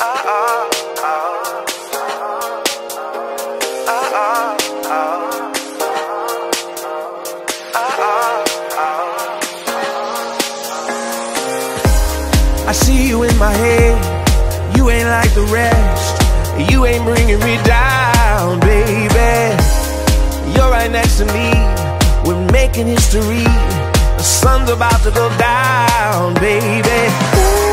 I see you in my head. You ain't like the rest. You ain't bringing me down, baby. You're right next to me. We're making history. The sun's about to go down, baby. I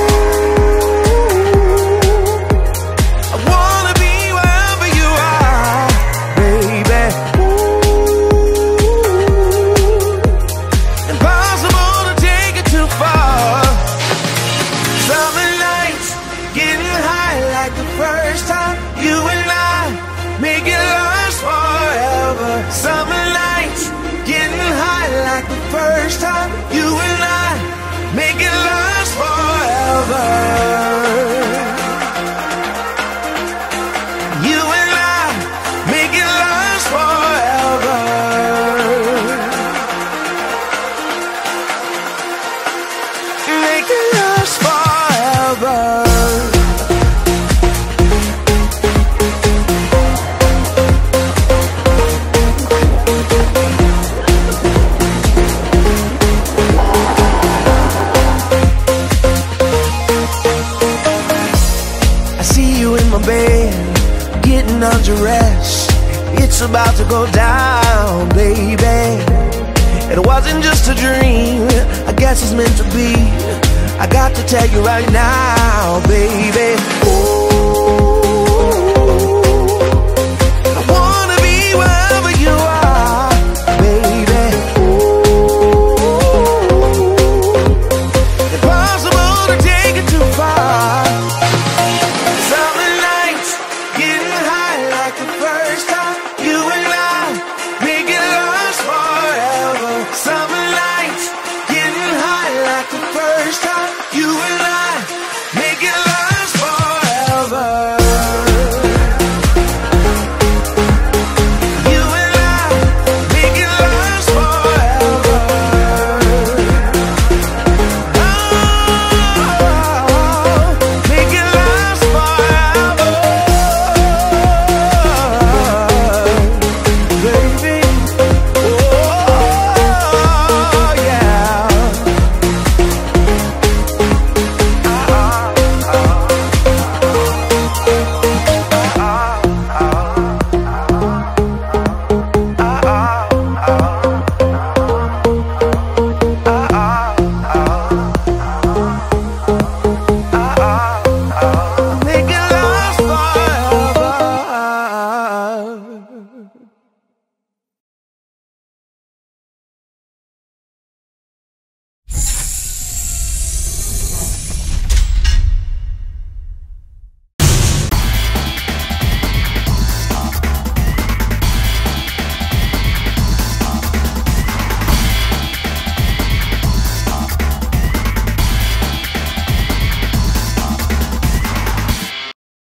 last forever. Summer nights, getting high like the first time. You and I make it last forever. You and I make it forever. Make it last forever. Bed, getting undressed. It's about to go down, baby. It wasn't just a dream, I guess it's meant to be. I got to tell you right now, baby. Ooh,